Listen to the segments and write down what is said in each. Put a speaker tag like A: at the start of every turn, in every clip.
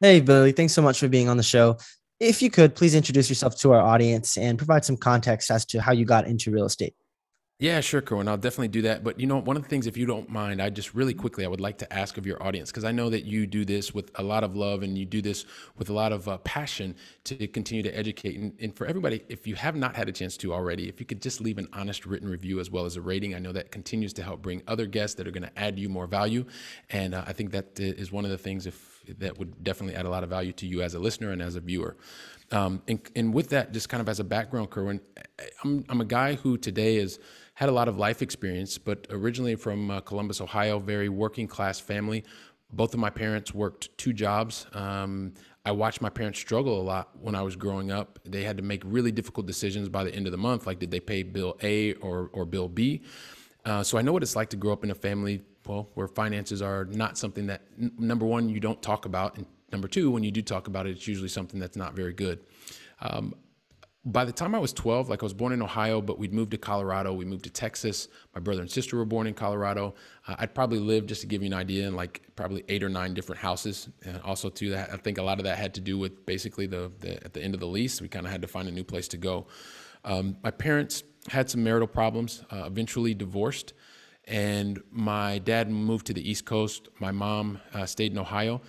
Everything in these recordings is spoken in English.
A: Hey, Billy. Thanks so much for being on the show. If you could, please introduce yourself to our audience and provide some context as to how you got into real estate.
B: Yeah, sure, Kerwin. I'll definitely do that. But you know, one of the things, if you don't mind, I just really quickly, I would like to ask of your audience because I know that you do this with a lot of love and you do this with a lot of uh, passion to continue to educate. And, and, for everybody, if you have not had a chance to already, if you could just leave an honest written review as well as a rating, I know that continues to help bring other guests that are going to add you more value. And uh, I think that is one of the things if that would definitely add a lot of value to you as a listener and as a viewer. Um, and, and with that, just kind of as a background, Kerwin, I'm, I'm a guy who today is had a lot of life experience, but originally from uh, Columbus, Ohio, very working class family. Both of my parents worked two jobs. Um, I watched my parents struggle a lot when I was growing up. They had to make really difficult decisions by the end of the month, like did they pay bill A or, or bill B? Uh, so I know what it's like to grow up in a family, well, where finances are not something that, n- number one, you don't talk about, and number two, when you do talk about it, it's usually something that's not very good. Um, by the time I was 12, like I was born in Ohio, but we'd moved to Colorado. We moved to Texas. My brother and sister were born in Colorado. Uh, I'd probably lived, just to give you an idea, in like probably eight or nine different houses. And also, too, that I think a lot of that had to do with basically the, the at the end of the lease, we kind of had to find a new place to go. Um, my parents had some marital problems, uh, eventually divorced, and my dad moved to the East Coast. My mom uh, stayed in Ohio.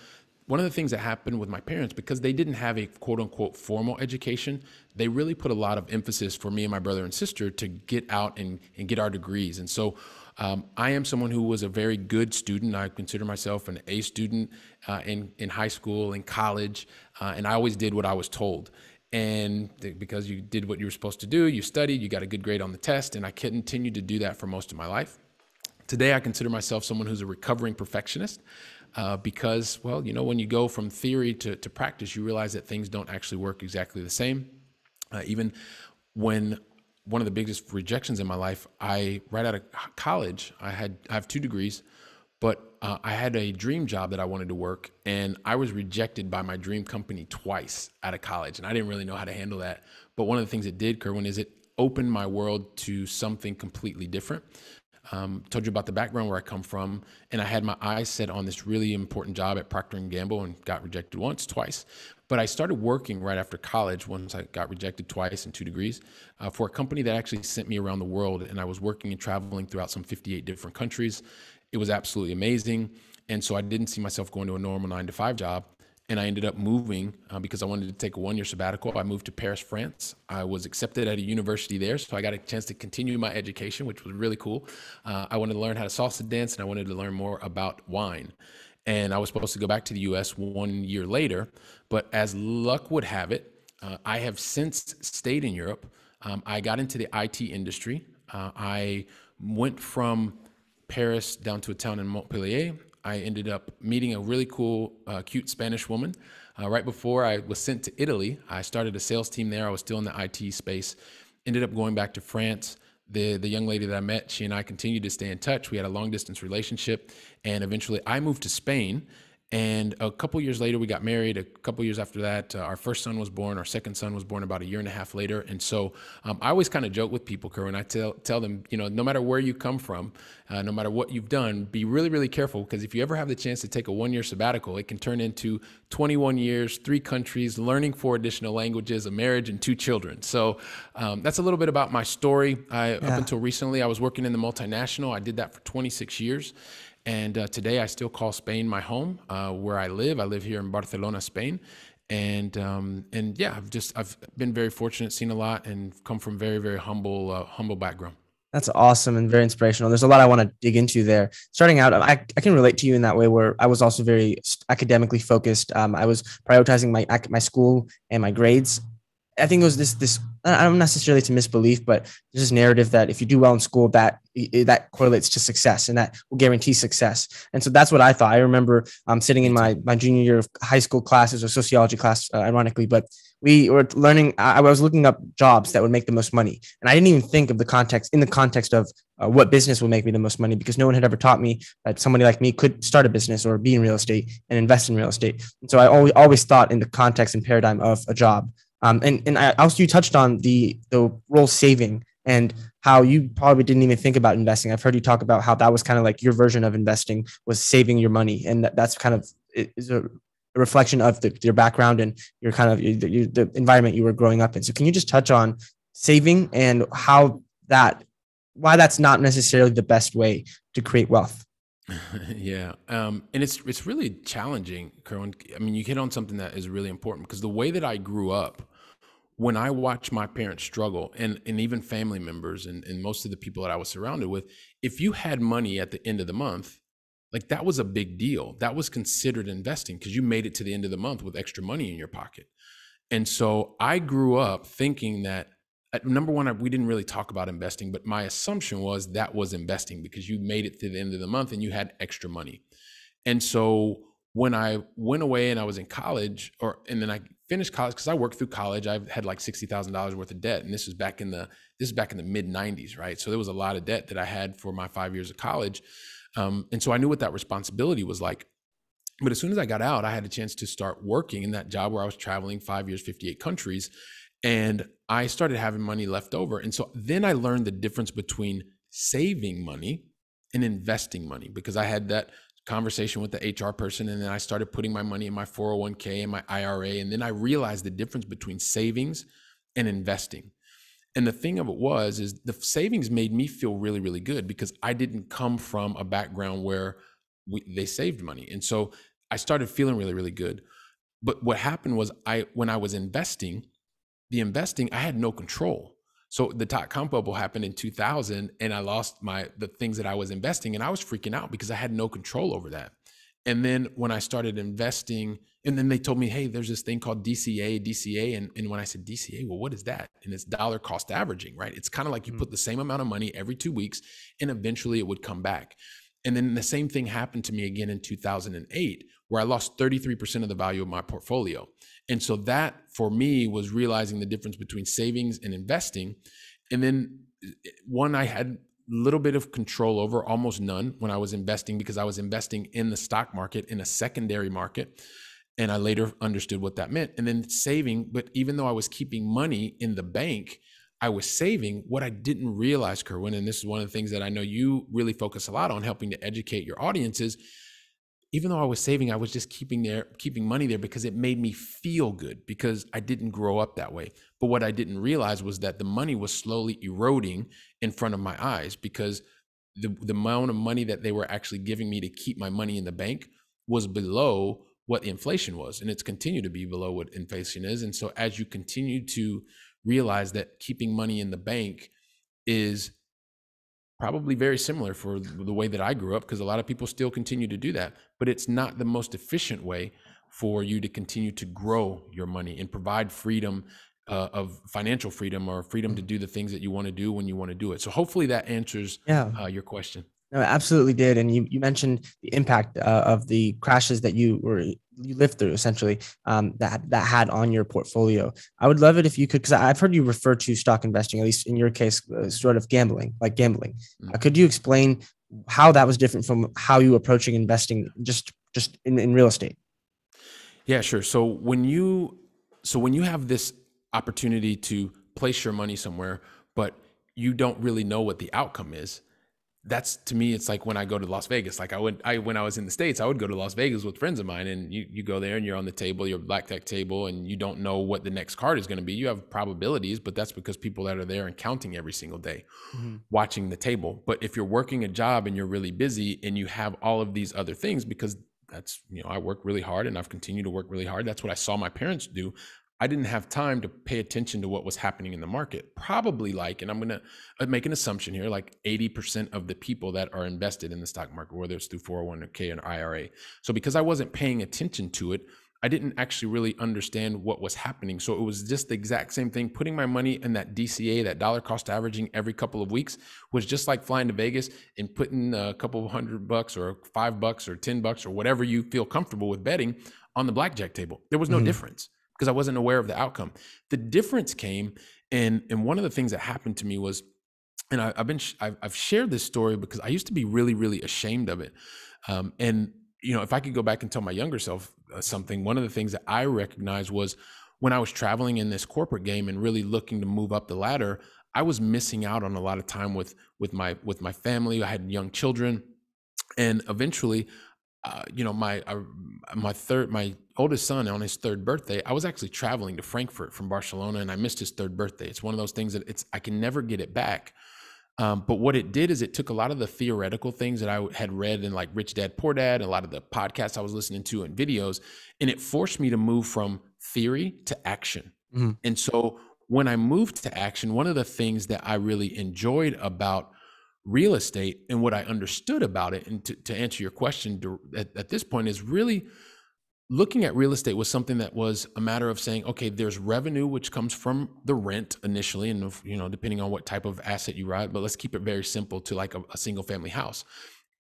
B: One of the things that happened with my parents because they didn't have a quote unquote formal education they really put a lot of emphasis for me and my brother and sister to get out and, and get our degrees. And so um, i am someone who was a very good student. I consider myself an a student uh, in, in high school in college uh, and i always did what i was told. And because you did what you were supposed to do you studied you got a good grade on the test and i continued to do that for most of my life Today, I consider myself someone who's a recovering perfectionist uh, because, well, you know, when you go from theory to, to practice, you realize that things don't actually work exactly the same. Uh, even when one of the biggest rejections in my life, I right out of college, I had I have two degrees, but uh, I had a dream job that I wanted to work, and I was rejected by my dream company twice out of college, and I didn't really know how to handle that. But one of the things it did, Kerwin, is it opened my world to something completely different. Um, told you about the background where I come from, and I had my eyes set on this really important job at Procter and Gamble, and got rejected once, twice. But I started working right after college. Once I got rejected twice in two degrees, uh, for a company that actually sent me around the world, and I was working and traveling throughout some 58 different countries. It was absolutely amazing, and so I didn't see myself going to a normal nine to five job and I ended up moving uh, because I wanted to take a one year sabbatical. I moved to Paris, France. I was accepted at a university there, so I got a chance to continue my education, which was really cool. Uh, I wanted to learn how to salsa dance and I wanted to learn more about wine. And I was supposed to go back to the US one year later, but as luck would have it, uh, I have since stayed in Europe. Um, I got into the IT industry. Uh, I went from Paris down to a town in Montpellier. I ended up meeting a really cool, uh, cute Spanish woman. Uh, right before I was sent to Italy, I started a sales team there. I was still in the IT space. Ended up going back to France. The the young lady that I met, she and I continued to stay in touch. We had a long distance relationship, and eventually I moved to Spain and a couple years later, we got married. A couple years after that, uh, our first son was born. Our second son was born about a year and a half later. And so um, I always kind of joke with people, Kerwin. I tell tell them, you know, no matter where you come from, uh, no matter what you've done, be really, really careful because if you ever have the chance to take a one year sabbatical, it can turn into 21 years, three countries, learning four additional languages, a marriage, and two children. So um, that's a little bit about my story. I, yeah. Up until recently, I was working in the multinational. I did that for 26 years. And uh, today I still call Spain my home, uh, where I live. I live here in Barcelona, Spain. And um, and yeah, I've just I've been very fortunate, seen a lot, and come from very very humble uh, humble background.
A: That's awesome and very inspirational. There's a lot I want to dig into there. Starting out, I, I can relate to you in that way where I was also very academically focused. Um, I was prioritizing my my school and my grades I think it was this this I don't necessarily to misbelief, but there's this narrative that if you do well in school, that that correlates to success and that will guarantee success. And so that's what I thought. I remember um, sitting in my my junior year of high school classes or sociology class, uh, ironically, but we were learning. I, I, was looking up jobs that would make the most money, and I didn't even think of the context in the context of uh, what business would make me the most money because no one had ever taught me that somebody like me could start a business or be in real estate and invest in real estate. And so I always always thought in the context and paradigm of a job. Um, and and I also you touched on the the role saving and how you probably didn't even think about investing. I've heard you talk about how that was kind of like your version of investing was saving your money, and that, that's kind of is a reflection of the, your background and your kind of your, your, the environment you were growing up in. So can you just touch on saving and how that why that's not necessarily the best way to create wealth?
B: yeah, um, and it's it's really challenging, Kerwin. I mean, you hit on something that is really important because the way that I grew up, when I watch my parents struggle, and and even family members, and and most of the people that I was surrounded with, if you had money at the end of the month, like that was a big deal. That was considered investing because you made it to the end of the month with extra money in your pocket. And so I grew up thinking that number one, we didn't really talk about investing, but my assumption was that was investing because you made it to the end of the month and you had extra money. And so when I went away and I was in college, or and then I finished college because I worked through college, I had like sixty thousand dollars worth of debt, and this was back in the this is back in the mid '90s, right? So there was a lot of debt that I had for my five years of college, um, and so I knew what that responsibility was like. But as soon as I got out, I had a chance to start working in that job where I was traveling five years, 58 countries. And I started having money left over. And so then I learned the difference between saving money and investing money because I had that conversation with the HR person and then I started putting my money in my 401k and my IRA and then I realized the difference between savings and investing. And the thing of it was is the savings made me feel really really good because I didn't come from a background where we, they saved money. And so I started feeling really really good. But what happened was I when I was investing the investing, I had no control. So the dot com bubble happened in 2000 and I lost my the things that I was investing and I was freaking out because I had no control over that. And then when I started investing, and then they told me, hey, there's this thing called DCA, DCA. And, and when I said DCA, well, what is that? And it's dollar cost averaging, right? It's kind of like you mm-hmm. put the same amount of money every two weeks and eventually it would come back. And then the same thing happened to me again in 2008, where I lost 33% of the value of my portfolio. And so that for me was realizing the difference between savings and investing. And then eh, one I had a little bit of control over, almost none when I was investing because I was investing in the stock market in a secondary market. And I later understood what that meant. And then saving, but even though I was keeping money in the bank, I was saving. What I didn't realize, Kerwin, and this is one of the things that I know you really focus a lot on helping to educate your audiences even though I was saving, I was just keeping there, keeping money there because it made me feel good because I didn't grow up that way. But what I didn't realize was that the money was slowly eroding in front of my eyes because the, the amount of money that they were actually giving me to keep my money in the bank was below what inflation was. And it's continued to be below what inflation is. And so as you continue to realize that keeping money in the bank is probably very similar for the way that I grew up because a lot of people still continue to do that. But it's not the most efficient way for you to continue to grow your money and provide freedom uh, of financial freedom or freedom to do the things that you want to do when you want to do it. So hopefully that answers yeah. uh, your question.
A: No, absolutely did. And you, you mentioned the impact uh, of the crashes that you were you lived through essentially um, that that had on your portfolio. I would love it if you could, because I've heard you refer to stock investing, at least in your case, uh, sort of gambling, like gambling. Mm-hmm. Uh, could you explain how that was different from how you approaching investing just just in, in real estate?
B: Yeah, sure. So when you so when you have this opportunity to place your money somewhere, but you don't really know what the outcome is, that's to me it's like when i go to las vegas like i would i when i was in the states i would go to las vegas with friends of mine and you, you go there and you're on the table your blackjack table and you don't know what the next card is going to be. You have probabilities but that's because people that are there and counting every single day mm-hmm. watching the table. But if you're working a job and you're really busy and you have all of these other things because that's you know i work really hard and i've continued to work really hard that's what i saw my parents do I didn't have time to pay attention to what was happening in the market. Probably like, and I'm going to uh, make an assumption here, like 80% of the people that are invested in the stock market, whether it's through 401k and IRA. So because I wasn't paying attention to it, I didn't actually really understand what was happening. So it was just the exact same thing. Putting my money in that DCA, that dollar cost averaging every couple of weeks, was just like flying to Vegas and putting a couple of hundred bucks or five bucks or 10 bucks or whatever you feel comfortable with betting on the blackjack table. There was no mm-hmm. difference because I wasn't aware of the outcome. The difference came, and and one of the things that happened to me was, and I, have been I've, I've, shared this story because I used to be really really ashamed of it, um, and you know if I could go back and tell my younger self uh, something, one of the things that I recognized was when I was traveling in this corporate game and really looking to move up the ladder, I was missing out on a lot of time with with my with my family. I had young children, and eventually uh, you know, my uh, my third, my oldest son on his third birthday, I was actually traveling to Frankfurt from Barcelona, and I missed his third birthday. It's one of those things that it's I can never get it back. Um, but what it did is it took a lot of the theoretical things that I had read in like Rich Dad Poor Dad, and a lot of the podcasts I was listening to and videos, and it forced me to move from theory to action. Mm-hmm. And so when I moved to action, one of the things that I really enjoyed about real estate and what I understood about it, and to, to answer your question at, at this point, is really looking at real estate was something that was a matter of saying, okay, there's revenue which comes from the rent initially, and you know, depending on what type of asset you ride, but let's keep it very simple to like a, a single family house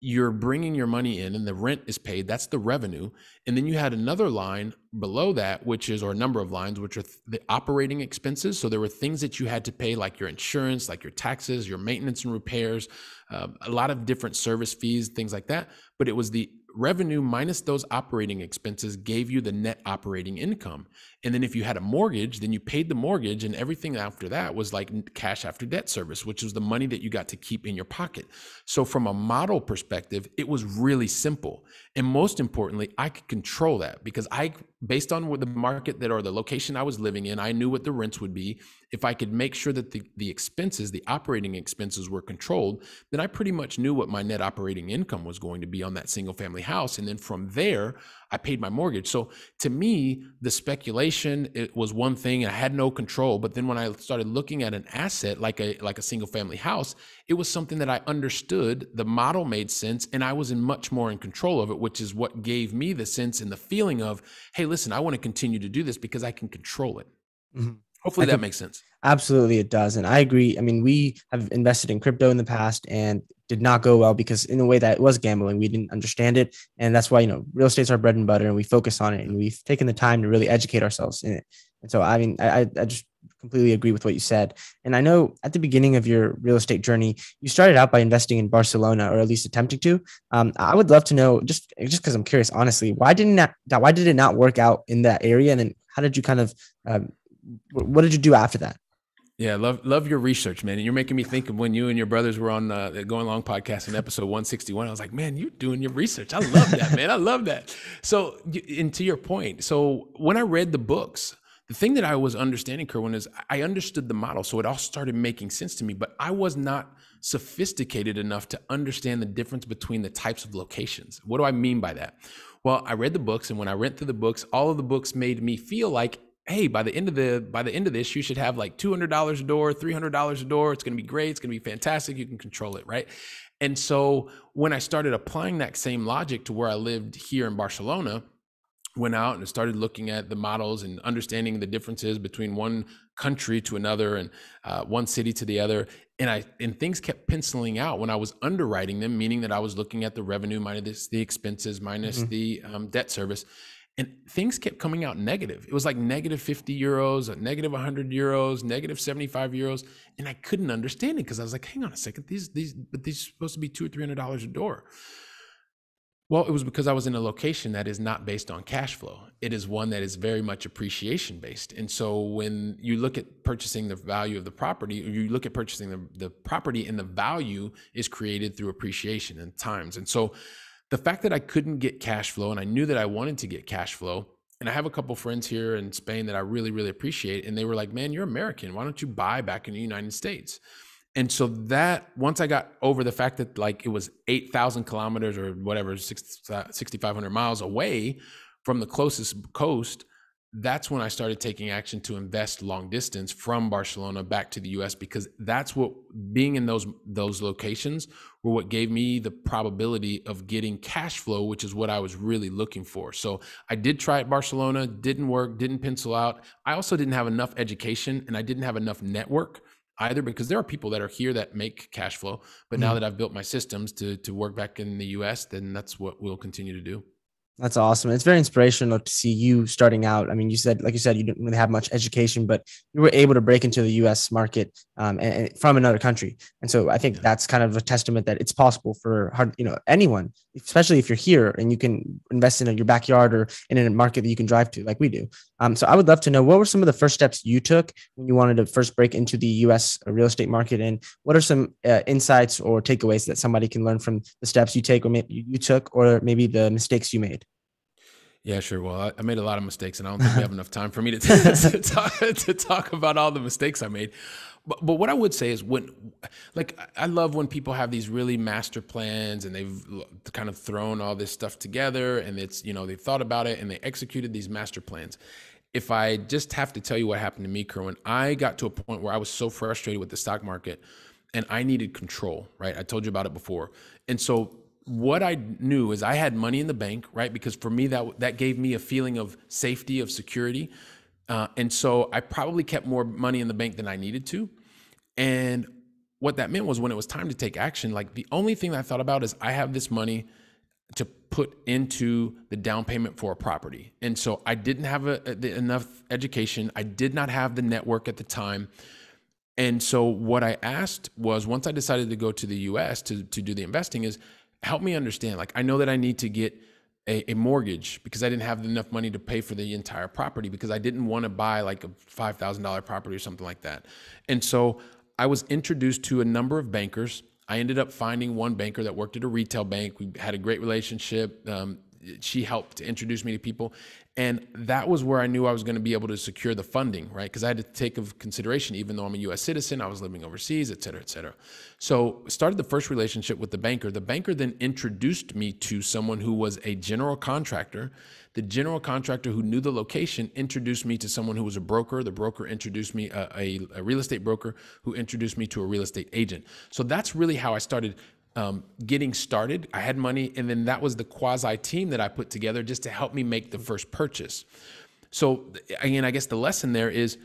B: you're bringing your money in and the rent is paid that's the revenue. And then you had another line below that which is or a number of lines which are the operating expenses. So there were things that you had to pay like your insurance like your taxes your maintenance and repairs uh, a lot of different service fees things like that. But it was the revenue minus those operating expenses gave you the net operating income. And then if you had a mortgage, then you paid the mortgage, and everything after that was like cash after debt service, which was the money that you got to keep in your pocket. So, from a model perspective, it was really simple. And most importantly, I could control that because I, based on the market that or the location I was living in, I knew what the rents would be. If I could make sure that the, the expenses, the operating expenses were controlled, then I pretty much knew what my net operating income was going to be on that single family house. And then from there, I paid my mortgage. So to me, the speculation it was one thing, and I had no control. But then when I started looking at an asset like a like a single family house, it was something that I understood. The model made sense, and I was in much more in control of it, which is what gave me the sense and the feeling of, hey, listen, I want to continue to do this because I can control it. Mm-hmm. Hopefully that makes sense.
A: Absolutely, it does. And I agree. I mean, we have invested in crypto in the past and did not go well because, in a way, that was gambling. We didn't understand it. And that's why, you know, real estate's our bread and butter and we focus on it and we've taken the time to really educate ourselves in it. And so, I mean, I, I just completely agree with what you said. And I know at the beginning of your real estate journey, you started out by investing in Barcelona, or at least attempting to. Um, I would love to know, just just because I'm curious, honestly, why didn't that, why did it not work out in that area? And then how did you kind of um, what did you do after that?
B: Yeah, love love your research, man. And you're making me think of when you and your brothers were on the Going Long podcast in episode 161. I was like, man, you're doing your research. I love that, man. I love that. So, and to your point, so when I read the books, the thing that I was understanding, Kerwin, is I understood the model. So it all started making sense to me, but I was not sophisticated enough to understand the difference between the types of locations. What do I mean by that? Well, I read the books, and when I read through the books, all of the books made me feel like hey, by the end of the by the end of this, you should have like two hundred dollars a door, three hundred dollars a door. It's going to be great. It's going to be fantastic. You can control it, right? And so when I started applying that same logic to where I lived here in Barcelona, went out and started looking at the models and understanding the differences between one country to another and uh, one city to the other and i and things kept penciling out when i was underwriting them meaning that i was looking at the revenue minus the expenses minus mm-hmm. the um, debt service and things kept coming out negative. It was like negative 50 euros, negative 100 euros, negative 75 euros, and I couldn't understand it because I was like, "Hang on a second, these these but these are supposed to be two or three hundred dollars a door." Well, it was because I was in a location that is not based on cash flow. It is one that is very much appreciation based. And so when you look at purchasing the value of the property, or you look at purchasing the, the property and the value is created through appreciation and times. And so the fact that I couldn't get cash flow and I knew that I wanted to get cash flow. And I have a couple friends here in Spain that I really, really appreciate. And they were like, man, you're American. Why don't you buy back in the United States? And so that once I got over the fact that like it was 8,000 kilometers or whatever, uh, 6,500 miles away from the closest coast, that's when I started taking action to invest long distance from Barcelona back to the US because that's what being in those those locations were what gave me the probability of getting cash flow which is what I was really looking for. So I did try at Barcelona, didn't work, didn't pencil out. I also didn't have enough education and I didn't have enough network either because there are people that are here that make cash flow, but mm-hmm. now that I've built my systems to to work back in the US, then that's what we'll continue to do.
A: That's awesome. It's very inspirational to see you starting out. I mean, you said, like you said, you didn't really have much education, but you were able to break into the U.S. market um, and, and, from another country. And so I think that's kind of a testament that it's possible for hard, you know, anyone, especially if you're here and you can invest in your backyard or in a market that you can drive to, like we do. Um, so I would love to know what were some of the first steps you took when you wanted to first break into the U.S. real estate market, and what are some uh, insights or takeaways that somebody can learn from the steps you take or maybe you took, or maybe the mistakes you made.
B: Yeah, sure. Well, I, made a lot of mistakes, and I don't think we have enough time for me to, to, talk, to talk about all the mistakes I made. But, but what I would say is when, like, I love when people have these really master plans and they've kind of thrown all this stuff together and it's, you know, they've thought about it and they executed these master plans. If I just have to tell you what happened to me, Kerwin, I got to a point where I was so frustrated with the stock market and I needed control, right? I told you about it before. And so what I knew is I had money in the bank, right? Because for me, that that gave me a feeling of safety, of security, uh, and so I probably kept more money in the bank than I needed to. And what that meant was when it was time to take action, like the only thing I thought about is I have this money to put into the down payment for a property, and so I didn't have a, a, enough education. I did not have the network at the time. And so what I asked was once I decided to go to the US to, to do the investing is help me understand. Like, I know that I need to get a, a, mortgage because I didn't have enough money to pay for the entire property because I didn't want to buy like a $5,000 property or something like that. And so I was introduced to a number of bankers. I ended up finding one banker that worked at a retail bank. We had a great relationship. Um, she helped introduce me to people. And that was where I knew I was going to be able to secure the funding, right? Because I had to take of consideration, even though I'm a US citizen, I was living overseas, et cetera, et cetera. So started the first relationship with the banker. The banker then introduced me to someone who was a general contractor. The general contractor who knew the location introduced me to someone who was a broker. The broker introduced me a, a, a real estate broker who introduced me to a real estate agent. So that's really how I started um, getting started. I had money, and then that was the quasi team that I put together just to help me make the first purchase. So again, I guess the lesson there is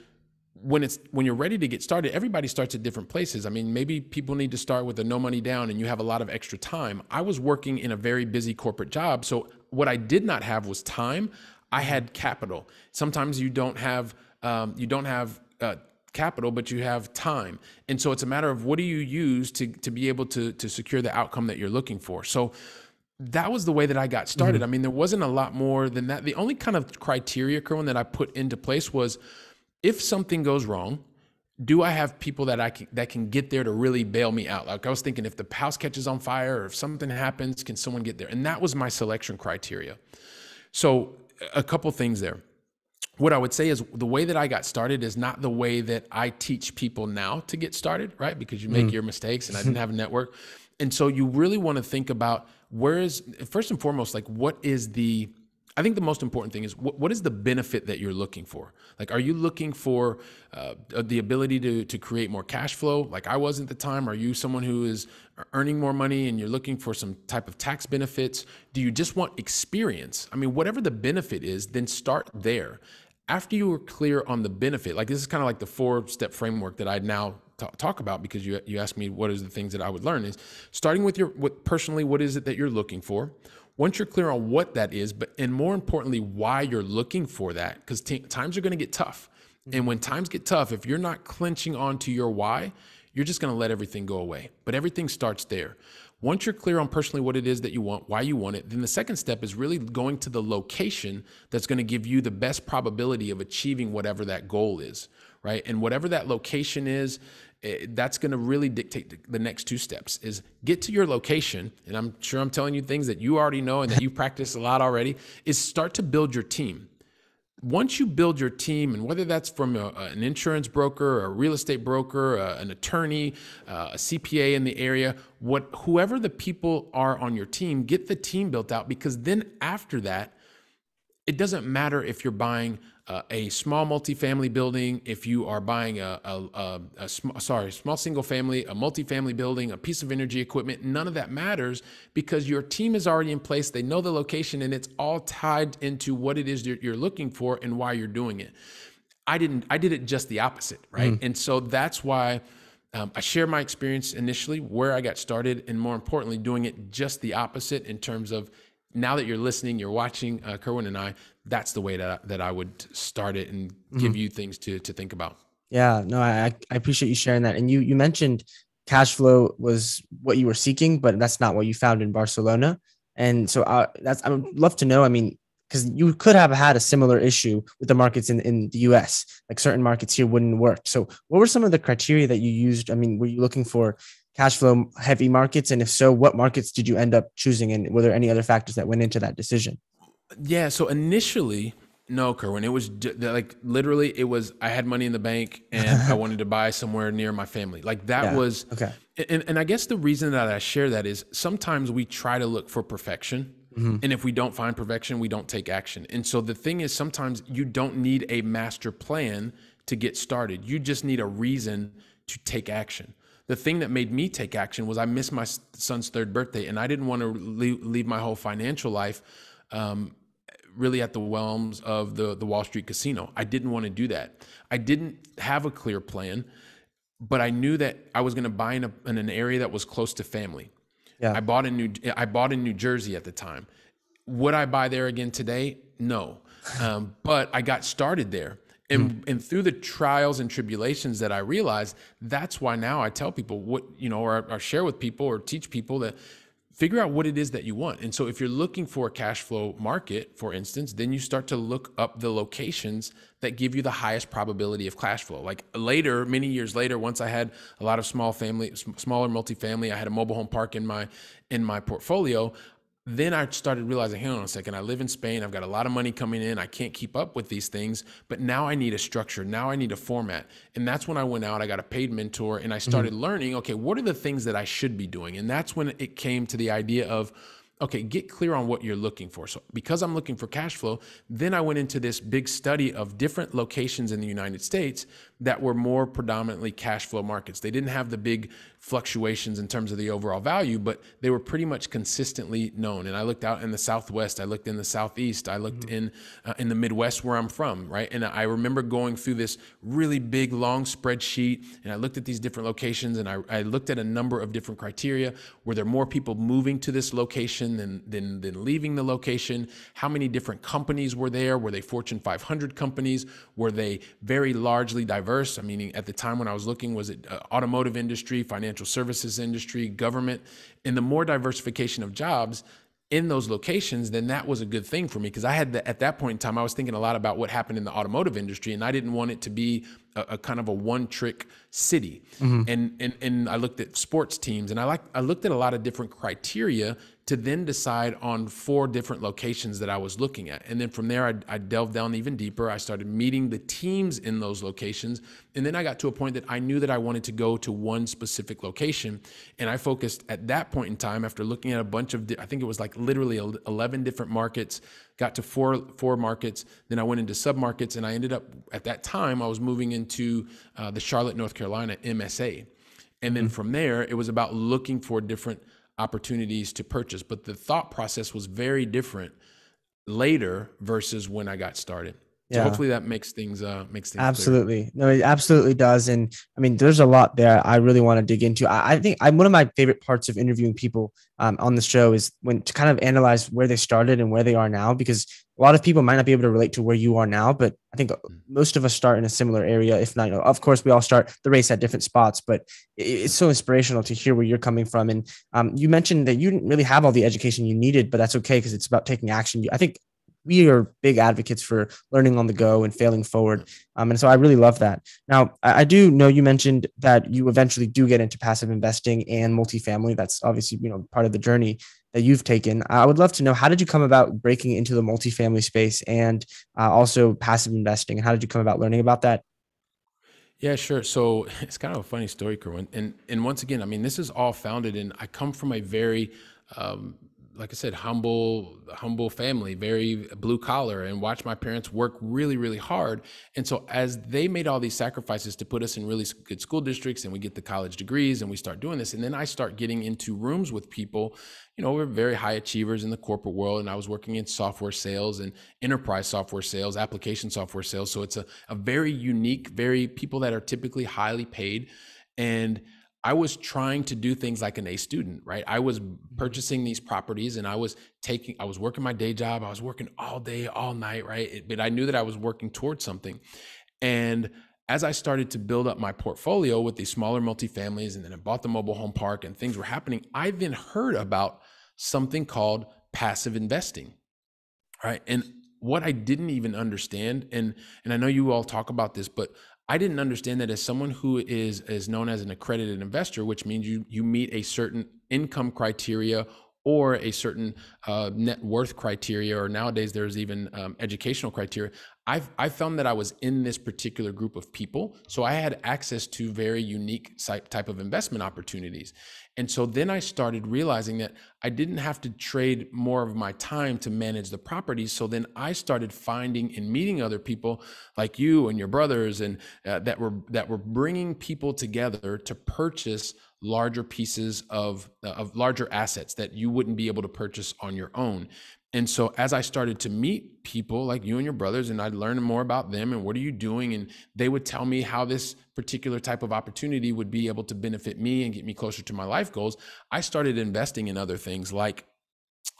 B: when it's when you're ready to get started, everybody starts at different places. I mean, maybe people need to start with a no money down, and you have a lot of extra time. I was working in a very busy corporate job, so what I did not have was time. I had capital. Sometimes you don't have um, you don't have uh, capital, but you have time. And so it's a matter of what do you use to, to be able to, to secure the outcome that you're looking for. So that was the way that I got started. Mm-hmm. I mean, there wasn't a lot more than that. The only kind of criteria, Kerwin, that I put into place was if something goes wrong, do I have people that I can, that can get there to really bail me out? Like I was thinking, if the house catches on fire or if something happens, can someone get there? And that was my selection criteria. So a couple things there what I would say is the way that I got started is not the way that I teach people now to get started, right? Because you make mm. your mistakes and I didn't have a network. And so you really want to think about where is, first and foremost, like what is the I think the most important thing is what, what is the benefit that you're looking for? Like, are you looking for uh, the ability to, to create more cash flow, like I was at the time? Are you someone who is earning more money and you're looking for some type of tax benefits? Do you just want experience? I mean, whatever the benefit is, then start there. After you are clear on the benefit, like this is kind of like the four step framework that I now t- talk about because you you asked me what is the things that I would learn is starting with your what personally what is it that you're looking for once you're clear on what that is, but and more importantly, why you're looking for that, because t- times are going to get tough. Mm-hmm. And when times get tough, if you're not clenching onto your why, you're just going to let everything go away. But everything starts there. Once you're clear on personally what it is that you want, why you want it, then the second step is really going to the location that's going to give you the best probability of achieving whatever that goal is, right? And whatever that location is, Eh, that's going to really dictate the next two steps is get to your location and i'm sure i'm telling you things that you already know and that you practice a lot already is start to build your team once you build your team and whether that's from a, an insurance broker a real estate broker a, an attorney uh, a cpa in the area what whoever the people are on your team get the team built out because then after that it doesn't matter if you're buying uh, a small multifamily building, if you are buying a, a, a, a sm- sorry, small single family, a multifamily building, a piece of energy equipment, none of that matters because your team is already in place. They know the location and it's all tied into what it is you're, you're looking for and why you're doing it. I didn't, I did it just the opposite, right? Mm. And so that's why um, I share my experience initially, where I got started, and more importantly, doing it just the opposite in terms of now that you're listening, you're watching uh, Kerwin and I, that's the way that, that I would start it and mm-hmm. give you things to, to think about.
A: Yeah, no, I, I appreciate you sharing that. And you, you mentioned cash flow was what you were seeking, but that's not what you found in Barcelona. And so uh, that's, I would love to know, I mean, because you could have had a similar issue with the markets in, in the US, like certain markets here wouldn't work. So what were some of the criteria that you used? I mean, were you looking for cash flow heavy markets? And if so, what markets did you end up choosing? And were there any other factors that went into that decision?
B: Yeah. So initially, no, Kerwin. It was like literally, it was I had money in the bank and I wanted to buy somewhere near my family. Like that yeah. was okay. And, and I guess the reason that I share that is sometimes we try to look for perfection. Mm-hmm. And if we don't find perfection, we don't take action. And so the thing is, sometimes you don't need a master plan to get started. You just need a reason to take action the thing that made me take action was I missed my son's third birthday, and I didn't want to leave, leave my whole financial life um, really at the realms of the the Wall Street casino. I didn't want to do that. I didn't have a clear plan, but I knew that I was going to buy in, a, in an area that was close to family. Yeah. I bought in New I bought in New Jersey at the time. Would I buy there again today? No. Um, but I got started there. And, mm and through the trials and tribulations that I realized, that's why now I tell people what, you know, or, or share with people or teach people that figure out what it is that you want. And so if you're looking for a cash flow market, for instance, then you start to look up the locations that give you the highest probability of cash flow. Like later, many years later, once I had a lot of small family, smaller multifamily, I had a mobile home park in my in my portfolio then I started realizing, hang on a second, I live in Spain. I've got a lot of money coming in. I can't keep up with these things, but now I need a structure. Now I need a format. And that's when I went out, I got a paid mentor, and I started mm-hmm. learning, okay, what are the things that I should be doing? And that's when it came to the idea of, okay, get clear on what you're looking for. So, because I'm looking for cash flow, then I went into this big study of different locations in the United States that were more predominantly cash flow markets. They didn't have the big fluctuations in terms of the overall value, but they were pretty much consistently known. And I looked out in the Southwest, I looked in the Southeast, I looked mm-hmm. in uh, in the Midwest where I'm from, right? And I remember going through this really big, long spreadsheet, and I looked at these different locations, and I, I looked at a number of different criteria. Were there more people moving to this location than than than leaving the location? How many different companies were there? Were they Fortune 500 companies? Were they very largely diverse? I mean, at the time when I was looking, was it uh, automotive industry, financial services industry, government? And the more diversification of jobs in those locations, then that was a good thing for me because I had the, at that point in time, I was thinking a lot about what happened in the automotive industry, and I didn't want it to be a, a kind of a one trick city. Mm-hmm. And, and and I looked at sports teams, and I like I looked at a lot of different criteria to then decide on four different locations that I was looking at. And then from there, I, I, delved down even deeper. I started meeting the teams in those locations. And then I got to a point that I knew that I wanted to go to one specific location. And I focused at that point in time, after looking at a bunch of, I think it was like literally 11 different markets, got to four, four markets. Then I went into submarkets. And I ended up, at that time, I was moving into uh, the Charlotte, North Carolina MSA. And then mm-hmm. from there, it was about looking for different opportunities to purchase. But the thought process was very different later versus when I got started. So yeah. hopefully that makes things uh makes things
A: absolutely no it absolutely does and I mean there's a lot there I really want to dig into I, I think I'm one of my favorite parts of interviewing people um, on the show is when to kind of analyze where they started and where they are now because a lot of people might not be able to relate to where you are now but I think mm. most of us start in a similar area if not you know, of course we all start the race at different spots but it's so inspirational to hear where you're coming from and um, you mentioned that you didn't really have all the education you needed but that's okay because it's about taking action I think we are big advocates for learning on the go and failing forward. Um, and so I really love that. Now, I, I, do know you mentioned that you eventually do get into passive investing and multifamily. That's obviously, you know, part of the journey that you've taken. I would love to know how did you come about breaking into the multifamily space and uh, also passive investing? And how did you come about learning about that?
B: Yeah, sure. So it's kind of a funny story, Kerwin. And and once again, I mean, this is all founded in. I come from a very um, like I said, humble, humble family, very blue collar, and watch my parents work really, really hard. And so, as they made all these sacrifices to put us in really good school districts, and we get the college degrees, and we start doing this, and then I start getting into rooms with people. You know, we're very high achievers in the corporate world, and I was working in software sales and enterprise software sales, application software sales. So it's a, a very unique, very people that are typically highly paid, and I was trying to do things like an A student, right? I was mm-hmm. purchasing these properties and I was taking, I was working my day job. I was working all day, all night, right? But I knew that I was working towards something. And as I started to build up my portfolio with these smaller multifamilies, and then I bought the mobile home park and things were happening, I then heard about something called passive investing, right? And what I didn't even understand, and and I know you all talk about this, but I didn't understand that as someone who is is known as an accredited investor, which means you you meet a certain income criteria or a certain uh, net worth criteria, or nowadays there's even um, educational criteria. I've I found that I was in this particular group of people, so I had access to very unique type of investment opportunities, and so then I started realizing that I didn't have to trade more of my time to manage the properties. So then I started finding and meeting other people like you and your brothers, and uh, that were that were bringing people together to purchase larger pieces of uh, of larger assets that you wouldn't be able to purchase on your own. And so as I started to meet people like you and your brothers, and I'd learn more about them and what are you doing, and they would tell me how this particular type of opportunity would be able to benefit me and get me closer to my life goals. I started investing in other things like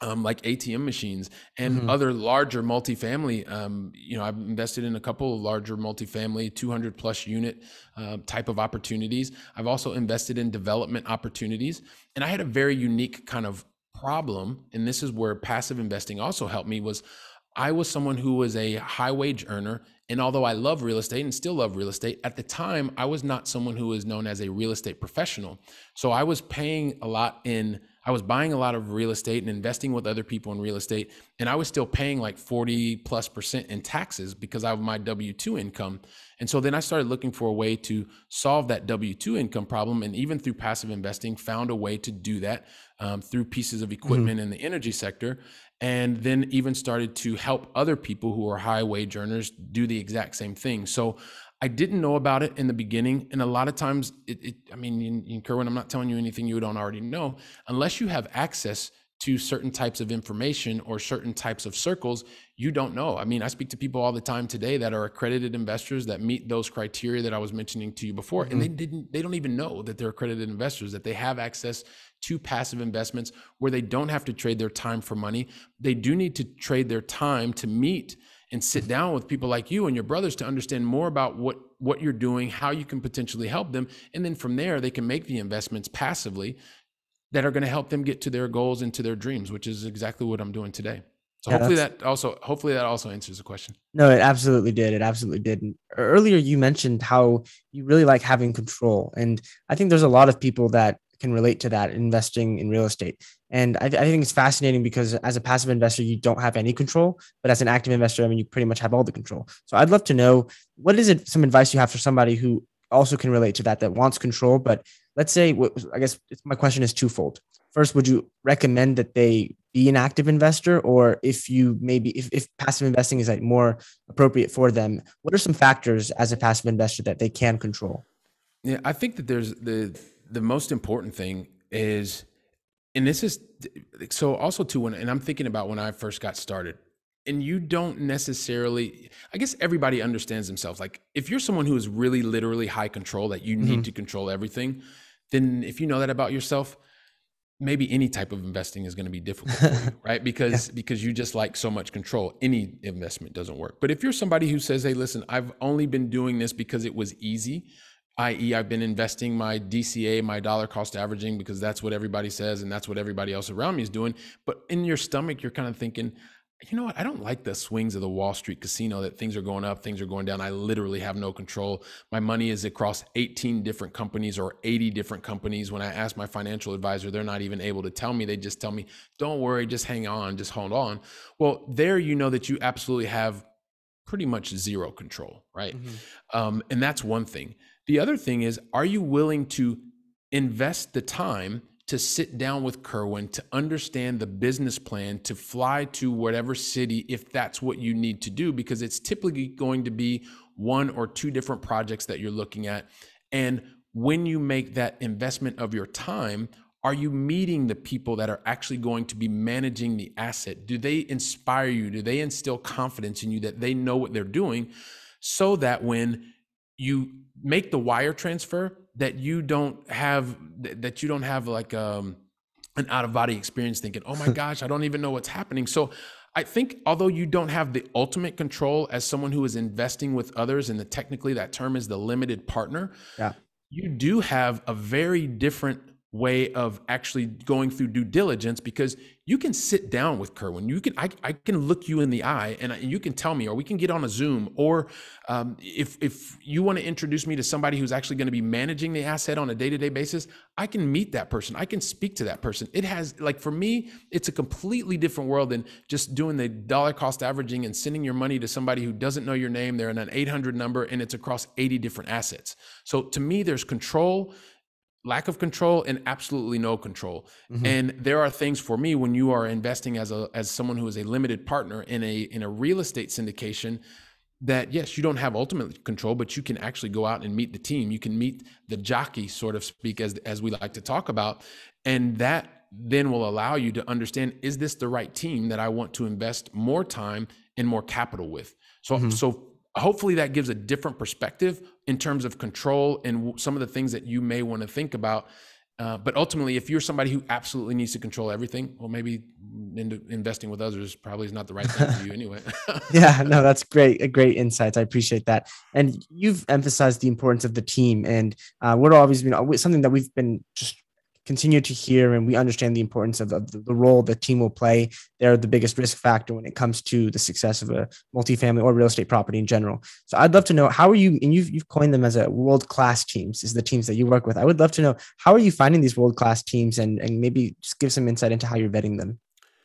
B: um, like ATM machines and mm-hmm. other larger multifamily. Um, you know, I've invested in a couple of larger multifamily, 200 plus unit uh, type of opportunities. I've also invested in development opportunities, and I had a very unique kind of problem, and this is where passive investing also helped me, was I was someone who was a high wage earner. And although I love real estate and still love real estate, at the time, I was not someone who was known as a real estate professional. So I was paying a lot in I was buying a lot of real estate and investing with other people in real estate. And I was still paying like 40 plus percent in taxes because of my W 2 income. And so then I started looking for a way to solve that W 2 income problem. And even through passive investing, found a way to do that um, through pieces of equipment mm-hmm. in the energy sector. And then even started to help other people who are high wage earners do the exact same thing. So I didn't know about it in the beginning. And a lot of times, it, it I mean, in, in Kerwin, I'm not telling you anything you don't already know. Unless you have access to certain types of information or certain types of circles, you don't know. I mean, I speak to people all the time today that are accredited investors that meet those criteria that I was mentioning to you before, mm-hmm. and they didn't, they don't even know that they're accredited investors, that they have access to passive investments where they don't have to trade their time for money. They do need to trade their time to meet and sit down with people like you and your brothers to understand more about what what you're doing, how you can potentially help them, and then from there they can make the investments passively that are going to help them get to their goals and to their dreams, which is exactly what I'm doing today. So yeah, hopefully that also hopefully that also answers the question.
A: No, it absolutely did. It absolutely did. And earlier you mentioned how you really like having control, and I think there's a lot of people that can relate to that investing in real estate. And I, I, think it's fascinating because as a passive investor, you don't have any control, but as an active investor, I mean, you pretty much have all the control. So I'd love to know what is it, some advice you have for somebody who also can relate to that, that wants control. But let's say, I guess my question is twofold. First, would you recommend that they be an active investor? Or if you maybe, if, if passive investing is like more appropriate for them, what are some factors as a passive investor that they can control?
B: Yeah, I think that there's the, the most important thing is and this is so also too when and i'm thinking about when i first got started and you don't necessarily i guess everybody understands themselves like if you're someone who is really literally high control that you mm-hmm. need to control everything then if you know that about yourself maybe any type of investing is going to be difficult for you right because yeah. because you just like so much control any investment doesn't work but if you're somebody who says hey listen i've only been doing this because it was easy i.e., I've been investing my DCA, my dollar cost averaging, because that's what everybody says and that's what everybody else around me is doing. But in your stomach, you're kind of thinking, you know what? I don't like the swings of the Wall Street casino that things are going up, things are going down. I literally have no control. My money is across 18 different companies or 80 different companies. When I ask my financial advisor, they're not even able to tell me. They just tell me, don't worry, just hang on, just hold on. Well, there you know that you absolutely have pretty much zero control, right? Mm-hmm. Um, and that's one thing. The other thing is, are you willing to invest the time to sit down with Kerwin to understand the business plan to fly to whatever city if that's what you need to do? Because it's typically going to be one or two different projects that you're looking at. And when you make that investment of your time, are you meeting the people that are actually going to be managing the asset? Do they inspire you? Do they instill confidence in you that they know what they're doing so that when you make the wire transfer that you don't have that you don't have like um, an out of body experience thinking oh my gosh i don't even know what's happening. So i think although you don't have the ultimate control as someone who is investing with others and the technically that term is the limited partner
A: yeah.
B: you do have a very different way of actually going through due diligence because you can sit down with Kerwin. You can I, I can look you in the eye and you can tell me, or we can get on a Zoom, or um, if if you want to introduce me to somebody who's actually going to be managing the asset on a day to day basis, I can meet that person. I can speak to that person. It has like for me, it's a completely different world than just doing the dollar cost averaging and sending your money to somebody who doesn't know your name. They're in an 800 number and it's across 80 different assets. So to me, there's control lack of control and absolutely no control mm-hmm. and there are things for me when you are investing as a as someone who is a limited partner in a in a real estate syndication that yes you don't have ultimate control but you can actually go out and meet the team you can meet the jockey sort of speak as as we like to talk about and that then will allow you to understand is this the right team that I want to invest more time and more capital with so mm-hmm. so hopefully that gives a different perspective in terms of control and some of the things that you may want to think about. Uh, but ultimately, if you're somebody who absolutely needs to control everything, well, maybe in, investing with others probably is not the right thing for you anyway.
A: yeah, no, that's great. Great insights. I appreciate that. And you've emphasized the importance of the team, and uh, we're always been something that we've been just continue to hear and we understand the importance of, of the, role the team will play. They're the biggest risk factor when it comes to the success of a multifamily or real estate property in general. So I'd love to know how are you, and you've, you've coined them as a world class teams, is the teams that you work with. I would love to know how are you finding these world class teams and, and maybe just give some insight into how you're vetting them.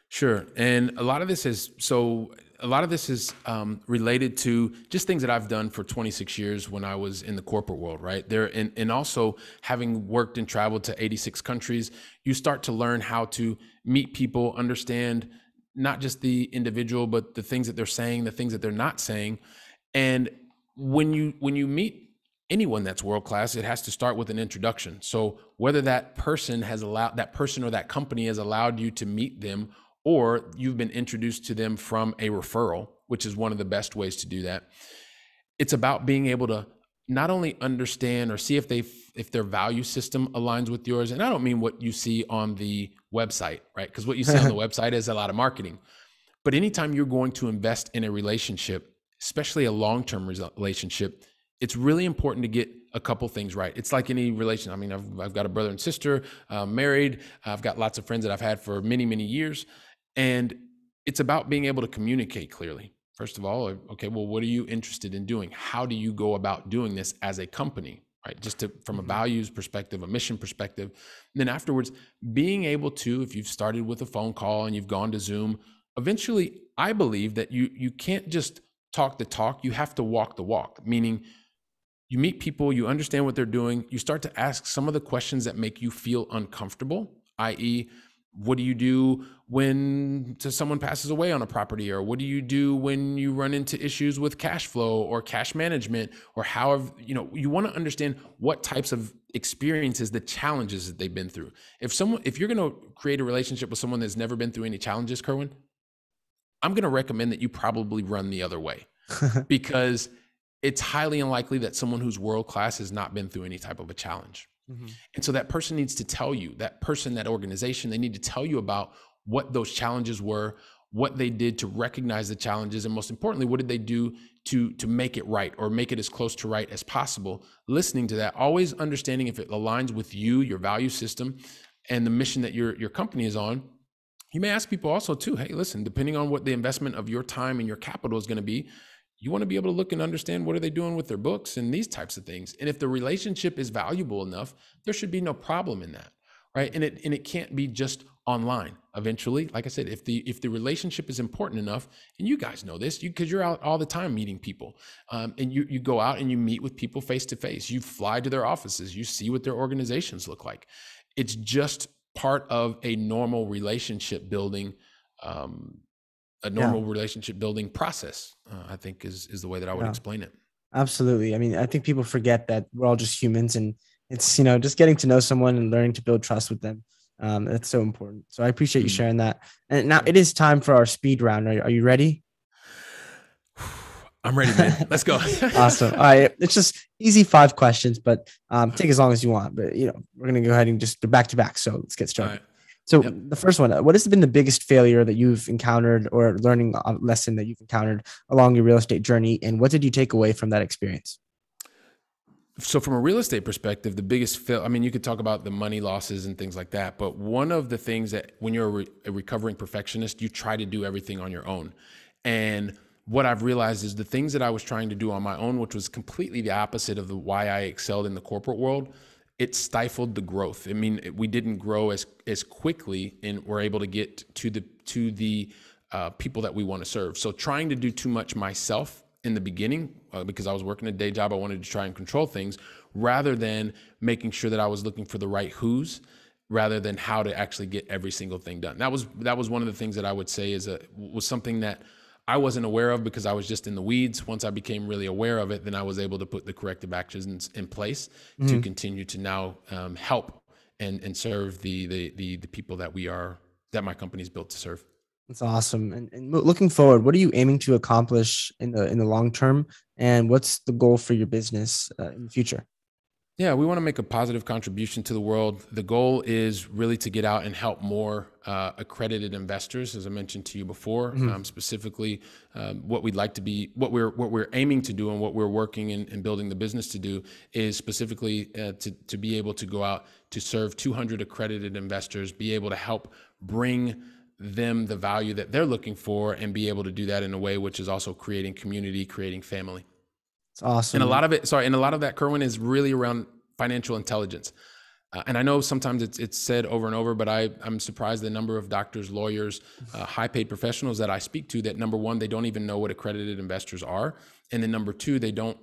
B: Sure. And a lot of this is so a lot of this is um, related to just things that I've done for 26 years when I was in the corporate world, right? There, and, and also having worked and traveled to 86 countries, you start to learn how to meet people, understand not just the individual, but the things that they're saying, the things that they're not saying. And when you when you meet anyone that's world class, it has to start with an introduction. So whether that person has allowed that person or that company has allowed you to meet them or you've been introduced to them from a referral, which is one of the best ways to do that. It's about being able to not only understand or see if they if their value system aligns with yours and i don't mean what you see on the website right? Because what you see on the website is a lot of marketing. But anytime you're going to invest in a relationship especially a long-term relationship it's really important to get a couple things right. It's like any relation i mean i've, I've got a brother and sister I'm married i've got lots of friends that i've had for many many years and it's about being able to communicate clearly. First of all, okay, well, what are you interested in doing? How do you go about doing this as a company? Right, just to, from a mm-hmm. values perspective, a mission perspective. And then afterwards, being able to, if you've started with a phone call and you've gone to Zoom, eventually, I believe that you you can't just talk the talk. You have to walk the walk. Meaning, you meet people, you understand what they're doing, you start to ask some of the questions that make you feel uncomfortable, i.e., what do you do when someone passes away on a property or what do you do when you run into issues with cash flow or cash management or how you know you want to understand what types of experiences the challenges that they've been through. If someone if you're going to create a relationship with someone that's never been through any challenges kerwin i'm going to recommend that you probably run the other way. Because it's highly unlikely that someone who's world class has not been through any type of a challenge. Mm-hmm. And so that person needs to tell you, that person, that organization, they need to tell you about what those challenges were, what they did to recognize the challenges, and most importantly, what did they do to to make it right or make it as close to right as possible. Listening to that, always understanding if it aligns with you, your value system, and the mission that your your company is on. You may ask people also too, hey, listen, depending on what the investment of your time and your capital is going to be, you want to be able to look and understand what are they doing with their books and these types of things and if the relationship is valuable enough there should be no problem in that right and it and it can't be just online eventually like i said if the if the relationship is important enough and you guys know this you because you, are out all the time meeting people um, and you you go out and you meet with people face to face you fly to their offices you see what their organizations look like it's just part of a normal relationship building um, a normal yeah. relationship building process. Uh, I think is is the way that I would yeah. explain it.
A: Absolutely. I mean, I think people forget that we're all just humans, and it's you know just getting to know someone and learning to build trust with them. Um, that's so important. So I appreciate you sharing that. And now it is time for our speed round. Are, are you ready?
B: I'm ready, man. Let's go.
A: awesome. All right. It's just easy five questions, but um, take as long as you want. But you know, we're gonna go ahead and just back to back. So let's get started. Right. So yep. the first one, what has been the biggest failure that you've encountered or learning lesson that you've encountered along your real estate journey, and what did you take away from that experience?
B: So from a real estate perspective, the biggest fail, I mean, you could talk about the money losses and things like that, but one of the things that when you're a, re- a recovering perfectionist, you try to do everything on your own. And what I've realized is the things that I was trying to do on my own, which was completely the opposite of the why I excelled in the corporate world, it stifled the growth. I mean, we didn't grow as as quickly, and we're able to get to the to the uh, people that we want to serve. So trying to do too much myself in the beginning, uh, because I was working a day job, I wanted to try and control things, rather than making sure that I was looking for the right who's rather than how to actually get every single thing done. That was that was one of the things that I would say is a was something that I wasn't aware of because I was just in the weeds. Once I became really aware of it, then I was able to put the corrective actions in place mm-hmm. to continue to now um, help and and serve the, the the the people that we are that my company is built to serve.
A: That's awesome. And, and looking forward, what are you aiming to accomplish in the in the long term, and what's the goal for your business uh, in the future?
B: Yeah, we want to make a positive contribution to the world. The goal is really to get out and help more uh, accredited investors, as I mentioned to you before. Mm-hmm. Um, specifically, uh, what we'd like to be, what we're what we're aiming to do, and what we're working and building the business to do is specifically uh, to to be able to go out to serve 200 accredited investors, be able to help bring them the value that they're looking for, and be able to do that in a way which is also creating community, creating family.
A: It's awesome.
B: And a lot of it, sorry, and a lot of that, Kerwin, is really around financial intelligence. Uh, and I know sometimes it's, it's said over and over, but I, I'm surprised the number of doctors, lawyers, uh, high paid professionals that I speak to that number one, they don't even know what accredited investors are. And then number two, they don't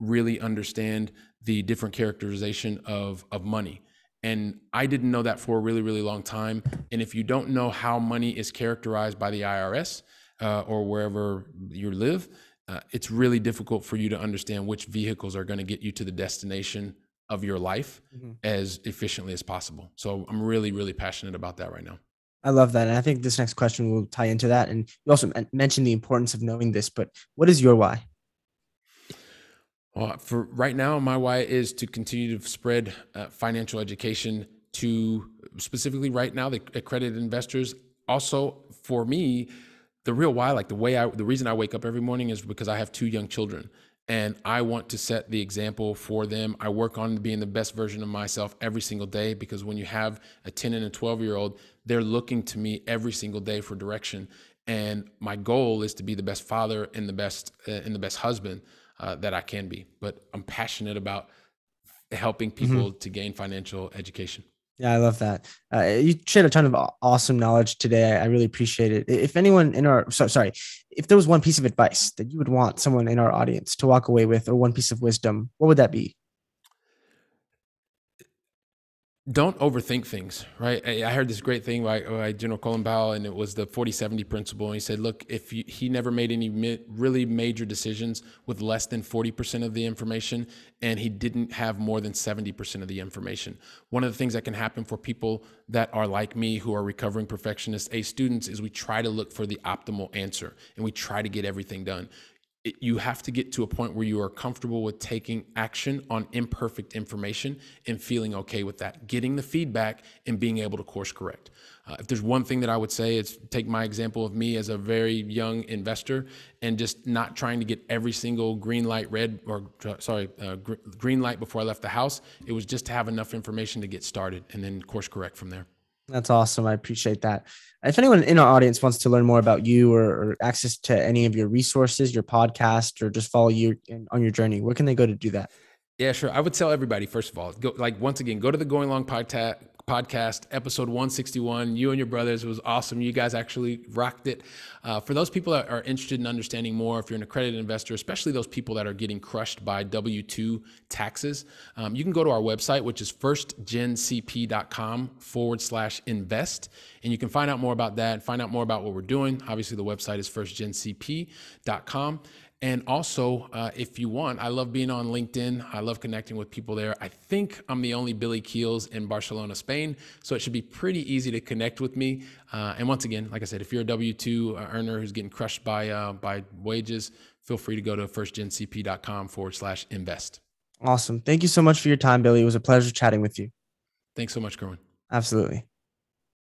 B: really understand the different characterization of, of money. And I didn't know that for a really, really long time. And if you don't know how money is characterized by the IRS uh, or wherever you live, uh, it's really difficult for you to understand which vehicles are going to get you to the destination of your life mm-hmm. as efficiently as possible. So I'm really, really passionate about that right now.
A: I love that. And I think this next question will tie into that. And you also mentioned the importance of knowing this, but what is your why?
B: Well, for right now, my why is to continue to spread uh, financial education to specifically right now the accredited investors. Also, for me, the real why, like the way I, the reason I wake up every morning is because I have two young children and I want to set the example for them. I work on being the best version of myself every single day because when you have a 10 and a 12 year old, they're looking to me every single day for direction. And my goal is to be the best father and the best uh, and the best husband uh, that I can be. But I'm passionate about helping people mm-hmm. to gain financial education.
A: Yeah, I love that. Uh, you shared a ton of awesome knowledge today. I really appreciate it. If anyone in our so, sorry, if there was one piece of advice that you would want someone in our audience to walk away with, or one piece of wisdom, what would that be?
B: Don't overthink things, right? I heard this great thing by, by General Colin Powell, and it was the 40 70 principle. And he said, look, if you, he never made any mi- really major decisions with less than 40% of the information, and he didn't have more than 70% of the information. One of the things that can happen for people that are like me, who are recovering perfectionists, A students, is we try to look for the optimal answer and we try to get everything done it, you have to get to a point where you are comfortable with taking action on imperfect information and feeling okay with that, getting the feedback and being able to course correct. Uh, if there's one thing that I would say, it's take my example of me as a very young investor and just not trying to get every single green light red or sorry uh, gr- green light before I left the house. It was just to have enough information to get started and then course correct from there.
A: That's awesome. I appreciate that. If anyone in our audience wants to learn more about you or, or access to any of your resources, your podcast, or just follow you in, on your journey, where can they go to do that?
B: Yeah, sure. I would tell everybody first of all, go like once again, go to the Going Long podcast podcast, episode 161. You and your brothers was awesome. You guys actually rocked it. Uh, for those people that are interested in understanding more, if you're an accredited investor, especially those people that are getting crushed by W 2 taxes, um, you can go to our website, which is firstgencp.com forward slash invest. And you can find out more about that, find out more about what we're doing. Obviously, the website is firstgencp.com. And also, uh, if you want, I love being on LinkedIn. I love connecting with people there. I think I'm the only Billy Keels in Barcelona, Spain. So it should be pretty easy to connect with me. Uh, and once again, like I said, if you're a W 2 earner who's getting crushed by, uh, by wages, feel free to go to firstgencp.com forward slash invest.
A: Awesome. Thank you so much for your time, Billy. It was a pleasure chatting with you.
B: Thanks so much, Kerwin.
A: Absolutely.